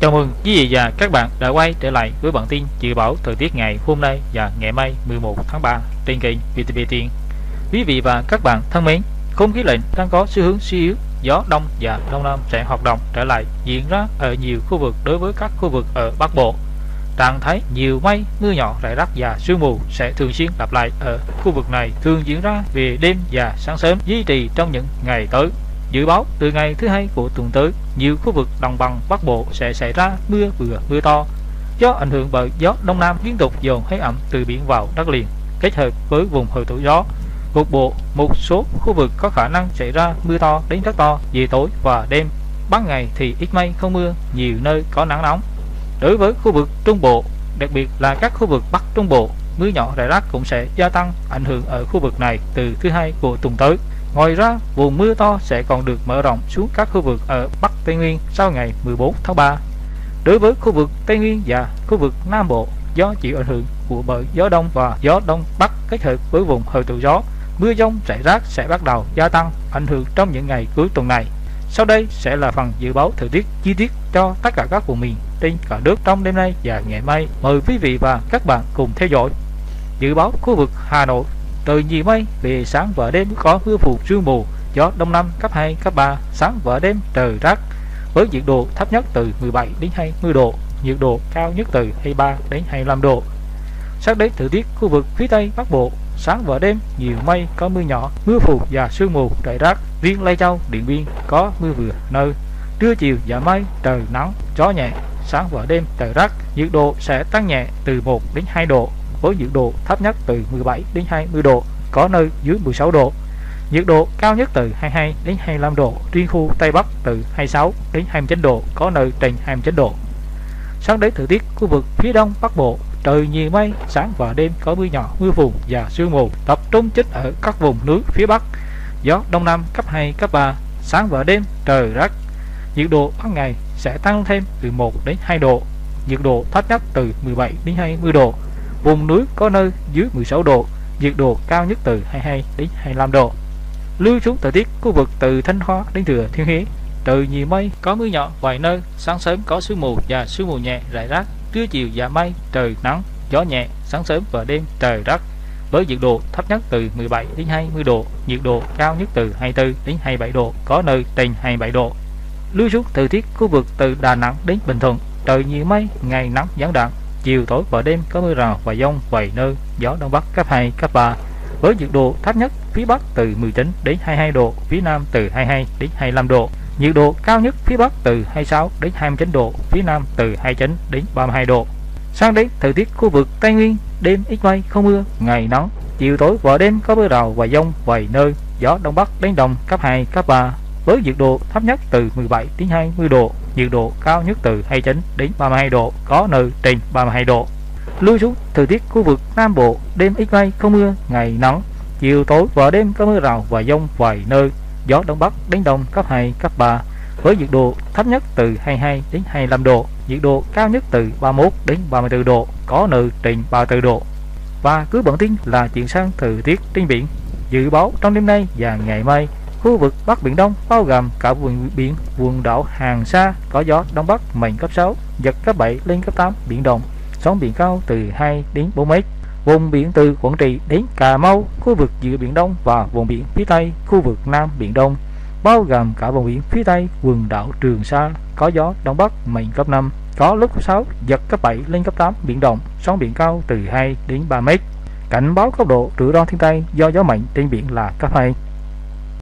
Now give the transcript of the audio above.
Chào mừng quý vị và các bạn đã quay trở lại với bản tin dự báo thời tiết ngày hôm nay và ngày mai 11 tháng 3 trên kênh VTV Tiên. Quý vị và các bạn thân mến, không khí lạnh đang có xu hướng suy yếu, gió đông và đông nam sẽ hoạt động trở lại diễn ra ở nhiều khu vực đối với các khu vực ở Bắc Bộ. Trạng thái nhiều mây, mưa nhỏ rải rác và sương mù sẽ thường xuyên lặp lại ở khu vực này thường diễn ra về đêm và sáng sớm duy trì trong những ngày tới. Dự báo từ ngày thứ hai của tuần tới, nhiều khu vực đồng bằng Bắc Bộ sẽ xảy ra mưa vừa mưa to. Do ảnh hưởng bởi gió đông nam liên tục dồn hơi ẩm từ biển vào đất liền, kết hợp với vùng hội tụ gió. Cục bộ, một số khu vực có khả năng xảy ra mưa to đến rất to về tối và đêm. Ban ngày thì ít mây không mưa, nhiều nơi có nắng nóng. Đối với khu vực Trung Bộ, đặc biệt là các khu vực Bắc Trung Bộ, mưa nhỏ rải rác cũng sẽ gia tăng ảnh hưởng ở khu vực này từ thứ hai của tuần tới. Ngoài ra, vùng mưa to sẽ còn được mở rộng xuống các khu vực ở Bắc Tây Nguyên sau ngày 14 tháng 3. Đối với khu vực Tây Nguyên và khu vực Nam Bộ, do chịu ảnh hưởng của bởi gió đông và gió đông bắc kết hợp với vùng hội tụ gió, mưa dông rải rác sẽ bắt đầu gia tăng ảnh hưởng trong những ngày cuối tuần này. Sau đây sẽ là phần dự báo thời tiết chi tiết cho tất cả các vùng miền trên cả nước trong đêm nay và ngày mai. Mời quý vị và các bạn cùng theo dõi. Dự báo khu vực Hà Nội trời nhiều mây về sáng và đêm có mưa phùn sương mù, gió đông nam cấp 2 cấp 3 sáng và đêm trời rác với nhiệt độ thấp nhất từ 17 đến 20 độ, nhiệt độ cao nhất từ 23 đến 25 độ Sáng đến thời tiết khu vực phía tây bắc bộ, sáng và đêm nhiều mây có mưa nhỏ, mưa phùn và sương mù rải rác riêng lai châu, điện biên có mưa vừa, nơi, trưa chiều giảm mây trời nắng, gió nhẹ sáng và đêm trời rắc, nhiệt độ sẽ tăng nhẹ từ 1 đến 2 độ với nhiệt độ thấp nhất từ 17 đến 20 độ, có nơi dưới 16 độ. Nhiệt độ cao nhất từ 22 đến 25 độ, riêng khu Tây Bắc từ 26 đến 29 độ, có nơi trên 29 độ. Sáng đến thời tiết khu vực phía đông Bắc Bộ, trời nhiều mây, sáng và đêm có mưa nhỏ, mưa phùn và sương mù, tập trung chính ở các vùng núi phía Bắc. Gió đông nam cấp 2, cấp 3, sáng và đêm trời rắc. Nhiệt độ ban ngày sẽ tăng thêm từ 1 đến 2 độ, nhiệt độ thấp nhất từ 17 đến 20 độ, Vùng núi có nơi dưới 16 độ, nhiệt độ cao nhất từ 22 đến 25 độ. Lưu xuống thời tiết khu vực từ Thanh Hóa đến Thừa Thiên Huế, trời nhiều mây, có mưa nhỏ vài nơi, sáng sớm có sương mù và sương mù nhẹ rải rác, trưa chiều giảm mây, trời nắng, gió nhẹ, sáng sớm và đêm trời rắc. Với nhiệt độ thấp nhất từ 17 đến 20 độ, nhiệt độ cao nhất từ 24 đến 27 độ, có nơi trên 27 độ. Lưu xuống thời tiết khu vực từ Đà Nẵng đến Bình Thuận, trời nhiều mây, ngày nắng gián đoạn, chiều tối và đêm có mưa rào và dông vài nơi, gió đông bắc cấp 2, cấp 3. Với nhiệt độ thấp nhất phía Bắc từ 19 đến 22 độ, phía Nam từ 22 đến 25 độ. Nhiệt độ cao nhất phía Bắc từ 26 đến 29 độ, phía Nam từ 29 đến 32 độ. Sang đến thời tiết khu vực Tây Nguyên, đêm ít mây không mưa, ngày nắng, chiều tối và đêm có mưa rào và dông vài nơi, gió đông bắc đến đông cấp 2, cấp 3. Với nhiệt độ thấp nhất từ 17 đến 20 độ, nhiệt độ cao nhất từ 29 đến 32 độ, có nơi trên 32 độ. Lưu xuống thời tiết khu vực Nam Bộ, đêm ít mây không mưa, ngày nắng, chiều tối và đêm có mưa rào và dông vài nơi, gió đông bắc đến đông cấp 2, cấp 3, với nhiệt độ thấp nhất từ 22 đến 25 độ, nhiệt độ cao nhất từ 31 đến 34 độ, có nơi trên 34 độ. Và cứ bản tin là chuyển sang thời tiết trên biển. Dự báo trong đêm nay và ngày mai Khu vực Bắc Biển Đông bao gồm cả vùng biển quần đảo Hàng Sa có gió Đông Bắc mạnh cấp 6, giật cấp 7 lên cấp 8 biển động, sóng biển cao từ 2 đến 4 mét. Vùng biển từ Quảng Trị đến Cà Mau, khu vực giữa Biển Đông và vùng biển phía Tây, khu vực Nam Biển Đông, bao gồm cả vùng biển phía Tây quần đảo Trường Sa có gió Đông Bắc mạnh cấp 5, có lúc cấp 6, giật cấp 7 lên cấp 8 biển động, sóng biển cao từ 2 đến 3 mét. Cảnh báo cấp độ rủi ro thiên tai do gió mạnh trên biển là cấp 2.